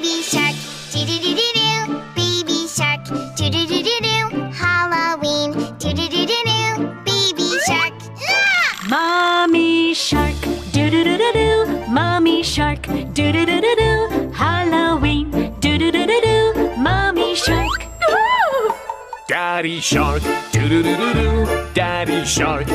Baby shark, doo doo doo doo do. Baby shark, do do do do do. Halloween, doo doo doo doo do. Baby shark. Ah! Mommy shark, doo doo doo doo do. Mommy shark, doo doo doo doo do. Halloween, doo doo doo doo do. Mommy shark. Daddy shark, doo doo doo doo do. Daddy shark,